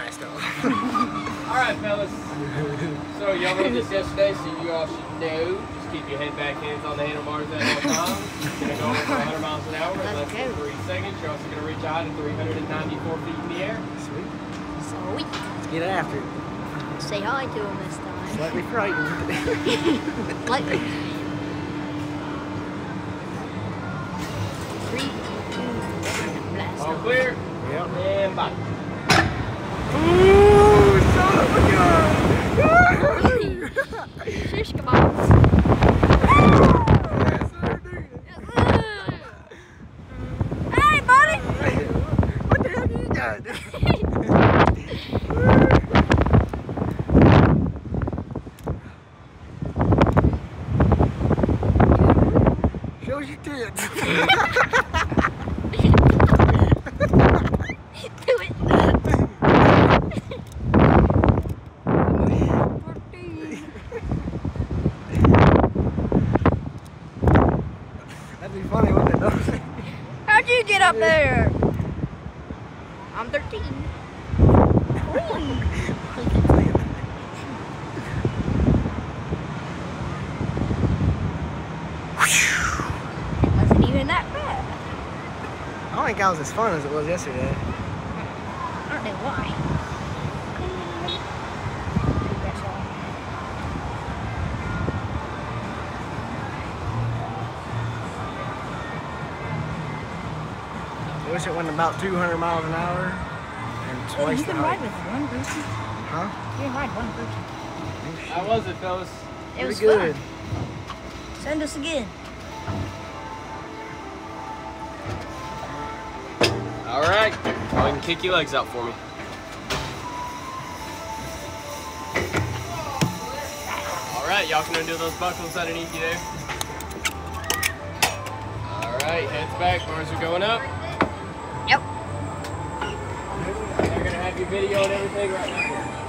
blast off. Alright, fellas. So, y'all learned this yesterday, so you all should know. Just keep your head back, hands on the handlebars at all times. You're going to go over for 100 miles an hour in less than 3 seconds. You're also going to reach out at 394 feet in the air. Sweet. Sweet. Let's get after it. Say hi to him this time. Slightly frightened. Like Three, two, one, blast All clear. yep. And bye. Ooh, son of a gun! Shish kebabs. Shows your tits. You get up there? I'm 13. It wasn't even that bad. I don't think that was as fun as it was yesterday. I don't know why. I wish it went about 200 miles an hour and Hey, twice you the can ride height. with one person. Huh? You can ride one person. Oh, How was it, fellas? It Pretty was good. fun. Send us again. Alright. Go ahead and kick your legs out for me. Alright, y'all can undo those buckles underneath you there. Alright, heads back, bars are going up. Video and everything right now.